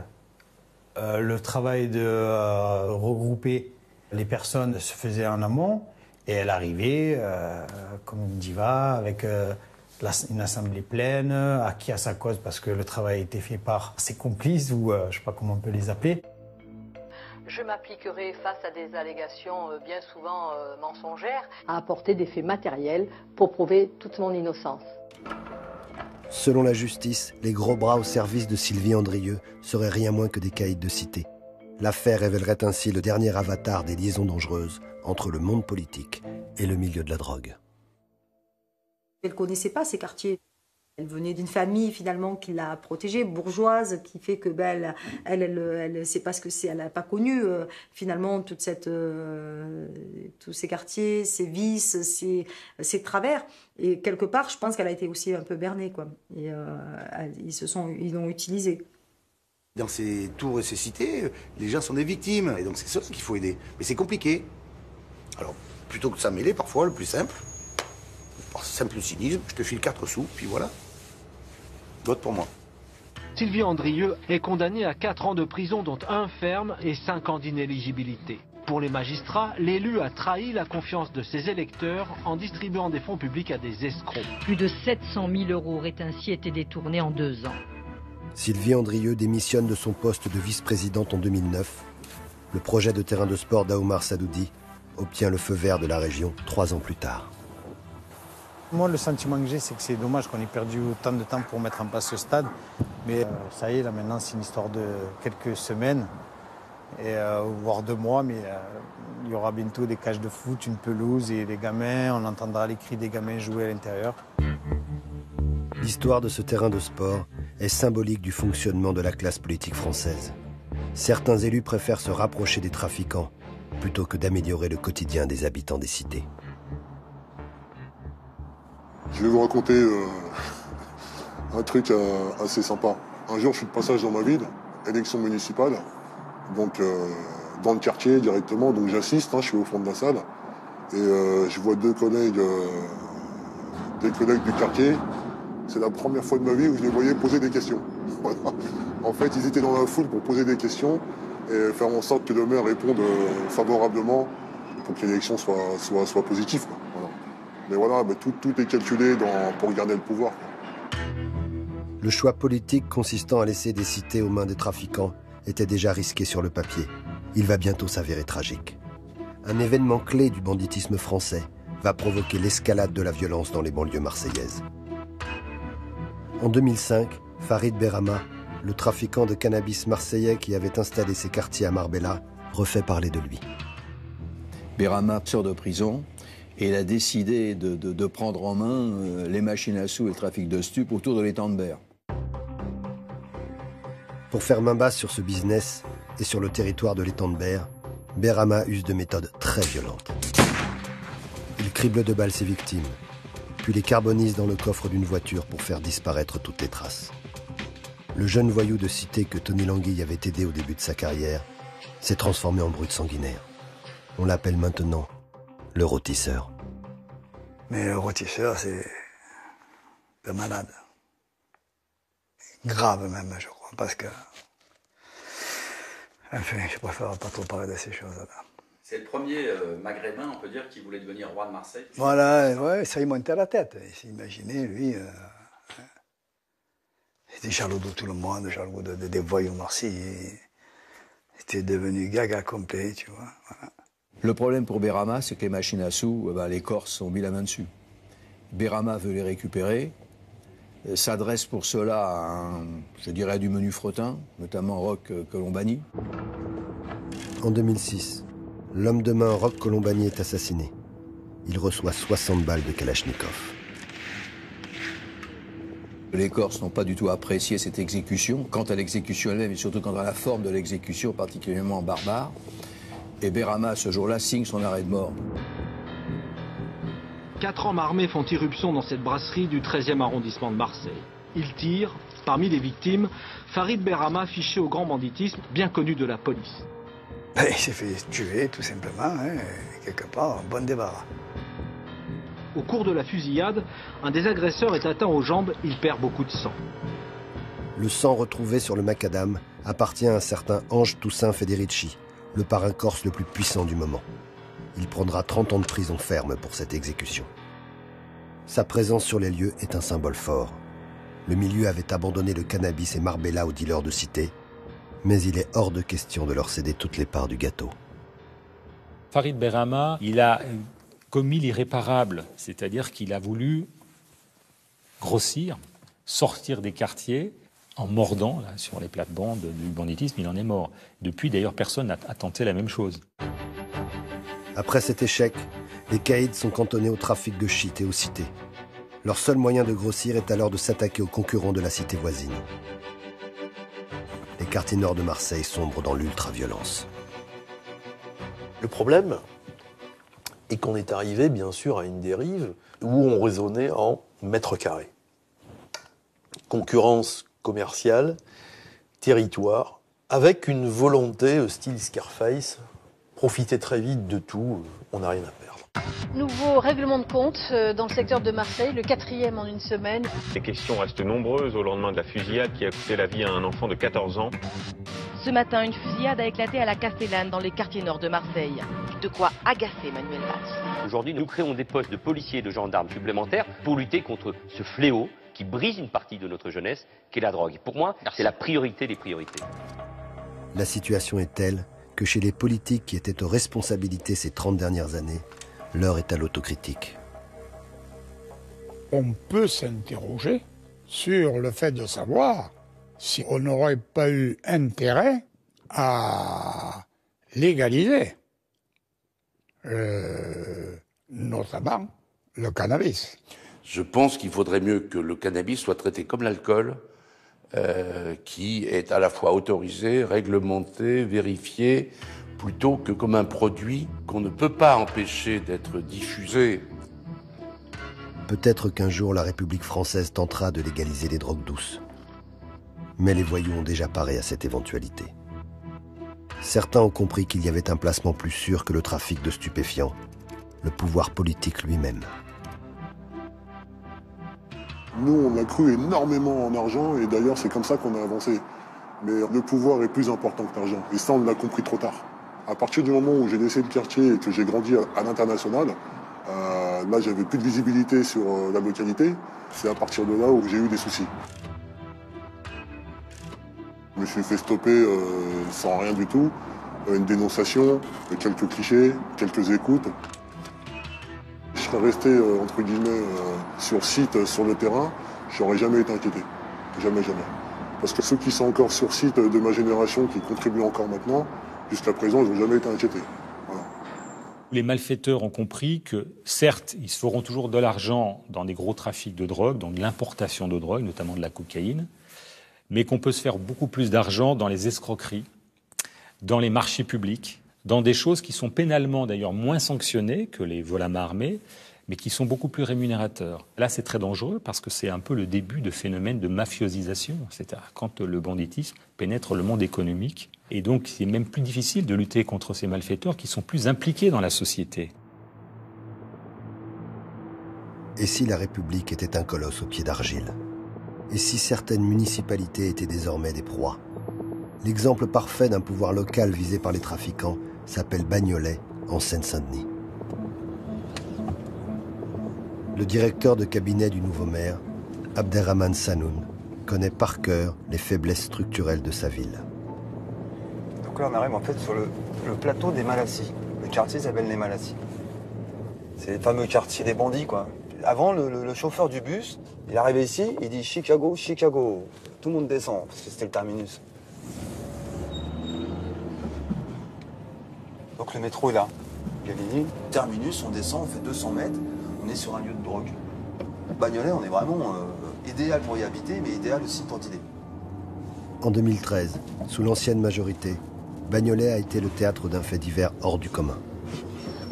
euh, le travail de euh, regrouper les personnes se faisait en amont et elle arrivait euh, comme une diva avec euh, une assemblée pleine, acquis à sa cause parce que le travail a été fait par ses complices ou je ne sais pas comment on peut les appeler. Je m'appliquerai face à des allégations bien souvent mensongères à apporter des faits matériels pour prouver toute mon innocence. Selon la justice, les gros bras au service de Sylvie Andrieux seraient rien moins que des caïds de cité. L'affaire révélerait ainsi le dernier avatar des liaisons dangereuses entre le monde politique et le milieu de la drogue. Elle connaissait pas ces quartiers. Elle venait d'une famille finalement qui l'a protégée, bourgeoise, qui fait que ben, elle, elle, elle, elle sait pas ce que c'est, elle n'a pas connu euh, finalement toute cette, euh, tous ces quartiers, ces vices, ces, ces travers. Et quelque part, je pense qu'elle a été aussi un peu bernée, quoi. Et euh, ils se sont, ils l'ont utilisée. Dans ces tours et ces cités, les gens sont des victimes. Et donc c'est ça qu'il faut aider. Mais c'est compliqué. Alors, plutôt que de s'en mêler, parfois, le plus simple, par simple cynisme, je te file 4 sous, puis voilà. Vote pour moi. Sylvie Andrieux est condamnée à 4 ans de prison, dont un ferme et 5 ans d'inéligibilité. Pour les magistrats, l'élu a trahi la confiance de ses électeurs en distribuant des fonds publics à des escrocs. Plus de 700 000 euros auraient ainsi été détournés en deux ans. Sylvie Andrieux démissionne de son poste de vice-présidente en 2009. Le projet de terrain de sport d'Aomar Sadoudi obtient le feu vert de la région trois ans plus tard. Moi, le sentiment que j'ai, c'est que c'est dommage qu'on ait perdu autant de temps pour mettre en place ce stade. Mais euh, ça y est, là maintenant, c'est une histoire de quelques semaines, et, euh, voire deux mois. Mais euh, il y aura bientôt des cages de foot, une pelouse et les gamins. On entendra les cris des gamins jouer à l'intérieur. L'histoire de ce terrain de sport est symbolique du fonctionnement de la classe politique française. Certains élus préfèrent se rapprocher des trafiquants plutôt que d'améliorer le quotidien des habitants des cités. Je vais vous raconter euh, un truc euh, assez sympa. Un jour, je suis de passage dans ma ville, élection municipale, donc euh, dans le quartier directement, donc j'assiste, hein, je suis au fond de la salle, et je vois deux collègues, des collègues du quartier. C'est la première fois de ma vie où je les voyais poser des questions. En fait, ils étaient dans la foule pour poser des questions et faire en sorte que le maire réponde favorablement pour que l'élection soit, soit, soit positive. Mais voilà, tout, tout est calculé dans- pour garder le pouvoir. Le choix politique consistant à laisser des cités aux mains des trafiquants était déjà risqué sur le papier. Il va bientôt s'avérer tragique. Un événement clé du banditisme français va provoquer l'escalade de la violence dans les banlieues marseillaises. En 2005, Farid Berama, le trafiquant de cannabis marseillais qui avait installé ses quartiers à Marbella, refait parler de lui. Berama sort de prison et il a décidé de, prendre en main euh, les machines à sous et le trafic de stupes autour de l'étang de Berre. Pour faire main basse sur ce business et sur le territoire de l'étang de Berre, Berama use de méthodes très violentes. Il crible de balles ses victimes, puis les carbonise dans le coffre d'une voiture pour faire disparaître toutes les traces. Le jeune voyou de cité que Tony Languille avait aidé au début de sa carrière s'est transformé en brute sanguinaire. On l'appelle maintenant le rôtisseur. Mais le rôtisseur, c'est un malade. Grave même, je crois, parce que... Enfin, je préfère pas trop parler de ces choses-là. C'est le premier euh, maghrébin, on peut dire, qui voulait devenir roi de Marseille. Voilà, ouais, ça lui montait à la tête. Il s'imaginait, lui, euh, il était jaloux de tout le monde, jaloux de, de- des voyous marseillais. Il était devenu gaga complet, tu vois. voilà. Le problème pour Berama, c'est que les machines à sous, eh ben, les Corses ont mis la main dessus. Berama veut les récupérer, euh, s'adresse pour cela à, un, je dirais, du menu fretin, notamment Roch euh, Colombani. En 2006, l'homme de main Roch Colombani est assassiné. Il reçoit 60 balles de Kalachnikov. Les Corses n'ont pas du tout apprécié cette exécution, quant à l'exécution elle-même et surtout quant à la forme de l'exécution, particulièrement barbare. Et Berama, ce jour-là, signe son arrêt de mort. Quatre hommes armés font irruption dans cette brasserie du 13e arrondissement de Marseille. Ils tirent. Parmi les victimes, Farid Berama, fiché au grand banditisme, bien connu de la police. Ben, il s'est fait tuer, tout simplement, hein, quelque part, un bon débarras. Au cours de la fusillade, un des agresseurs est atteint aux jambes, il perd beaucoup de sang. Le sang retrouvé sur le macadam appartient à un certain Ange Toussaint Federici, le parrain corse le plus puissant du moment. Il prendra 30 ans de prison ferme pour cette exécution. Sa présence sur les lieux est un symbole fort. Le milieu avait abandonné le cannabis et Marbella aux dealers de cité, mais il est hors de question de leur céder toutes les parts du gâteau. Farid Berama, il a commis l'irréparable, c'est-à-dire qu'il a voulu grossir, sortir des quartiers en mordant là, sur les plates-bandes du banditisme, il en est mort. Depuis, d'ailleurs, personne n'a tenté la même chose. Après cet échec, les caïds sont cantonnés au trafic de shit et aux cités. Leur seul moyen de grossir est alors de s'attaquer aux concurrents de la cité voisine. Les quartiers nord de Marseille sombrent dans l'ultra-violence. Le problème est qu'on est arrivé, bien sûr, à une dérive où on raisonnait en mètres carrés. Concurrence commerciale, territoire, avec une volonté euh, style Scarface, profiter très vite de tout, euh, on n'a rien à perdre. Nouveau règlement de compte euh, dans le secteur de Marseille, le quatrième en une semaine. Les questions restent nombreuses au lendemain de la fusillade qui a coûté la vie à un enfant de 14 ans. Ce matin, une fusillade a éclaté à la Castellane, dans les quartiers nord de Marseille. De quoi agacer Manuel Valls. Aujourd'hui, nous créons des postes de policiers et de gendarmes supplémentaires pour lutter contre ce fléau qui brise une partie de notre jeunesse, qui est la drogue. Pour moi, c'est la priorité des priorités. La situation est telle que chez les politiques qui étaient aux responsabilités ces 30 dernières années, l'heure est à l'autocritique. on peut s'interroger sur le fait de savoir si on n'aurait pas eu intérêt à légaliser euh, notamment le cannabis. Je pense qu'il faudrait mieux que le cannabis soit traité comme l'alcool, euh, qui est à la fois autorisé, réglementé, vérifié, plutôt que comme un produit qu'on ne peut pas empêcher d'être diffusé. Peut-être qu'un jour la République française tentera de légaliser les drogues douces. Mais les voyous ont déjà paré à cette éventualité. Certains ont compris qu'il y avait un placement plus sûr que le trafic de stupéfiants, le pouvoir politique lui-même. Nous, on a cru énormément en argent et d'ailleurs, c'est comme ça qu'on a avancé. Mais le pouvoir est plus important que l'argent. Et ça, on l'a compris trop tard. À partir du moment où j'ai laissé le quartier et que j'ai grandi à, l'international, euh, là, j'avais plus de visibilité sur euh, la localité. C'est à partir de là où j'ai eu des soucis. Je me suis fait stopper euh, sans rien du tout. Une dénonciation, quelques clichés, quelques écoutes. Je serais resté, euh, entre guillemets, euh, sur site, euh, sur le terrain, j'aurais jamais été inquiété. Jamais, jamais. Parce que ceux qui sont encore sur site de ma génération, qui contribuent encore maintenant, jusqu'à présent, ils n'ont jamais été inquiétés. Les malfaiteurs ont compris que, certes, ils se feront toujours de l'argent dans des gros trafics de drogue, donc l'importation de drogue, notamment de la cocaïne, mais qu'on peut se faire beaucoup plus d'argent dans les escroqueries, dans les marchés publics, dans des choses qui sont pénalement d'ailleurs moins sanctionnées que les vols à main armée, mais qui sont beaucoup plus rémunérateurs. Là, c'est très dangereux parce que c'est un peu le début de phénomènes de mafiosisation, c'est-à-dire quand le banditisme pénètre le monde économique. Et donc, c'est même plus difficile de lutter contre ces malfaiteurs qui sont plus impliqués dans la société. Et si la République était un colosse au pied d'argile? Et si certaines municipalités étaient désormais des proies? L'exemple parfait d'un pouvoir local visé par les trafiquants s'appelle Bagnolet, en Seine-Saint-Denis. Le directeur de cabinet du nouveau maire, Abderrahman Sanoun, connaît par cœur les faiblesses structurelles de sa ville. Donc là, on arrive en fait sur le, plateau des Malassis. Le quartier s'appelle les Malassis. C'est le fameux quartier des bandits, quoi. Avant, le, chauffeur du bus, il arrivait ici, il dit Chicago, Chicago. Tout le monde descend, parce que c'était le terminus. Donc le métro est là. Terminus, on descend, on fait 200 mètres, on est sur un lieu de drogue. Bagnolet, on est vraiment euh, idéal pour y habiter, mais idéal aussi pour dîner. En 2013, sous l'ancienne majorité, Bagnolet a été le théâtre d'un fait divers hors du commun.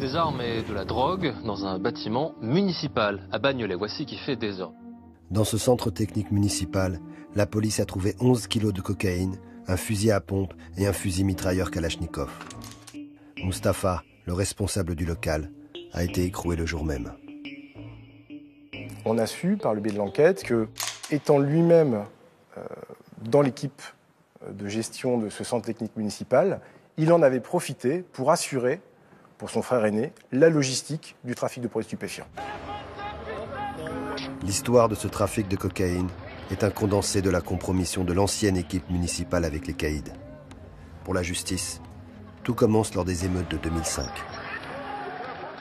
Des armes et de la drogue dans un bâtiment municipal à Bagnolet. Voici qui fait désordre. Dans ce centre technique municipal, la police a trouvé 11 kilos de cocaïne, un fusil à pompe et un fusil mitrailleur Kalachnikov. Mustapha, le responsable du local, a été écroué le jour même. On a su, par le biais de l'enquête, que, étant lui-même euh, dans l'équipe de gestion de ce centre technique municipal, il en avait profité pour assurer, pour son frère aîné, la logistique du trafic de produits stupéfiants. L'histoire de ce trafic de cocaïne est un condensé de la compromission de l'ancienne équipe municipale avec les caïds. Pour la justice, tout commence lors des émeutes de 2005.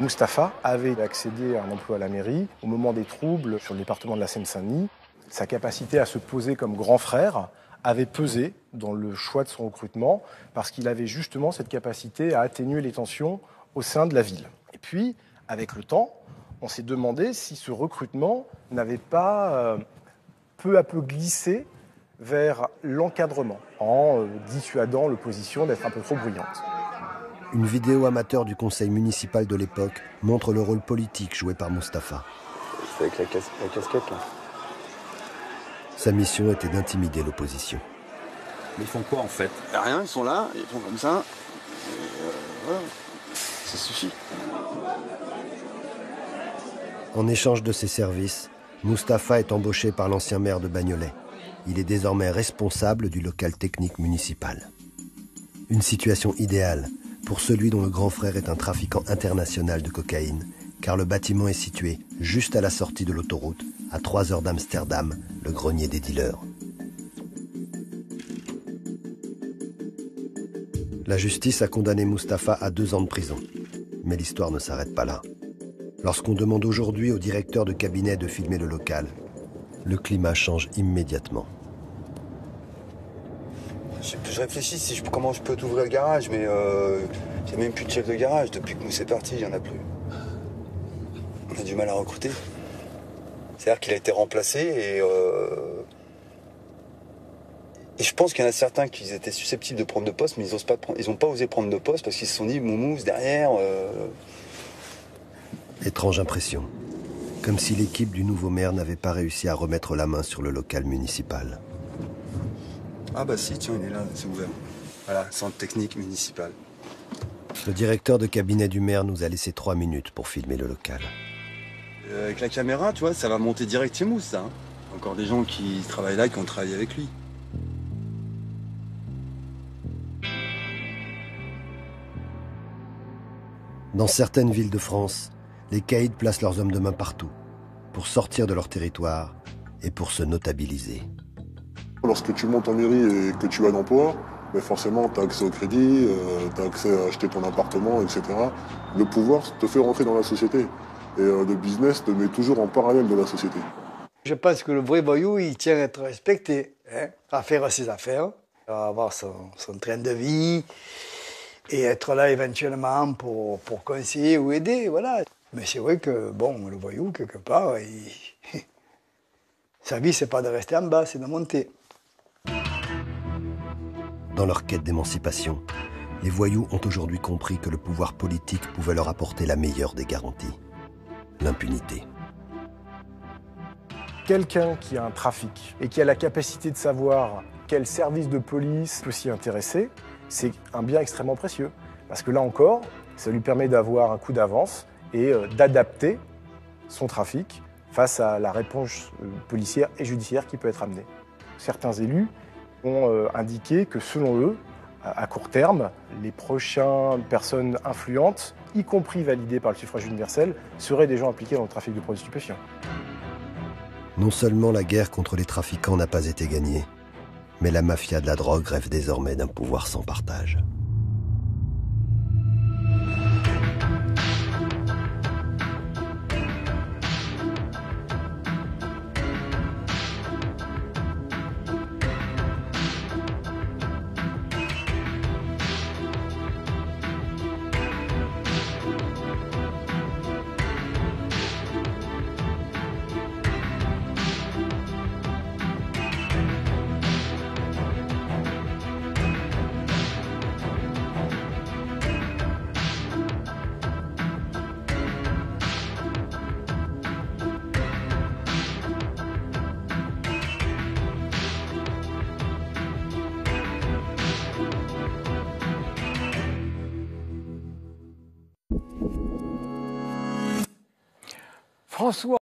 Mustapha avait accédé à un emploi à la mairie au moment des troubles sur le département de la Seine-Saint-Denis. Sa capacité à se poser comme grand frère avait pesé dans le choix de son recrutement parce qu'il avait justement cette capacité à atténuer les tensions au sein de la ville. Et puis, avec le temps, on s'est demandé si ce recrutement n'avait pas euh, peu à peu glissé vers l'encadrement, en euh, dissuadant l'opposition d'être un peu trop bruyante. Une vidéo amateur du conseil municipal de l'époque montre le rôle politique joué par Mustapha. C'est avec la, casquette là. Sa mission était d'intimider l'opposition. Mais ils font quoi en fait? Rien, ils sont là, ils font comme ça. Euh, ça suffit. En échange de ses services, Mustapha est embauché par l'ancien maire de Bagnolet. Il est désormais responsable du local technique municipal. Une situation idéale pour celui dont le grand frère est un trafiquant international de cocaïne, car le bâtiment est situé juste à la sortie de l'autoroute, à 3 heures d'Amsterdam, le grenier des dealers. La justice a condamné Mustapha à deux ans de prison. Mais l'histoire ne s'arrête pas là. Lorsqu'on demande aujourd'hui au directeur de cabinet de filmer le local, le climat change immédiatement. Je, réfléchis si je, comment je peux t'ouvrir le garage, mais euh, j'ai même plus de chef de garage. Depuis que nous c'est parti, il n'y en a plus. On a du mal à recruter. C'est-à-dire qu'il a été remplacé et. Euh, et je pense qu'il y en a certains qui étaient susceptibles de prendre de poste, mais ils n'ont pas, osé prendre de poste parce qu'ils se sont dit Moumous derrière. Euh. Étrange impression. Comme si l'équipe du nouveau maire n'avait pas réussi à remettre la main sur le local municipal. Ah bah si, tiens, il est là, c'est ouvert. Voilà, centre technique municipal. Le directeur de cabinet du maire nous a laissé trois minutes pour filmer le local. Euh, avec la caméra, tu vois, ça va monter direct chez Mousse, ça. Hein. Encore des gens qui travaillent là et qui ont travaillé avec lui. Dans certaines villes de France, les caïds placent leurs hommes de main partout, pour sortir de leur territoire et pour se notabiliser. Lorsque tu montes en mairie et que tu as d'emploi, mais ben forcément, tu as accès au crédit, euh, tu as accès à acheter ton appartement, etc. Le pouvoir te fait rentrer dans la société. Et euh, le business te met toujours en parallèle de la société. Je pense que le vrai voyou, il tient à être respecté, hein, à faire ses affaires, à avoir son, train de vie et être là éventuellement pour, pour conseiller ou aider, voilà. Mais c'est vrai que, bon, le voyou, quelque part, sa vie, c'est pas de rester en bas, c'est de monter. Dans leur quête d'émancipation, les voyous ont aujourd'hui compris que le pouvoir politique pouvait leur apporter la meilleure des garanties, l'impunité. Quelqu'un qui a un trafic et qui a la capacité de savoir quel service de police peut s'y intéresser, c'est un bien extrêmement précieux. Parce que là encore, ça lui permet d'avoir un coup d'avance et euh, d'adapter son trafic face à la réponse euh, policière et judiciaire qui peut être amenée. Certains élus ont euh, indiqué que selon eux, à court terme, les prochaines personnes influentes, y compris validées par le suffrage universel, seraient des gens impliqués dans le trafic de produits stupéfiants. Non seulement la guerre contre les trafiquants n'a pas été gagnée, mais la mafia de la drogue rêve désormais d'un pouvoir sans partage.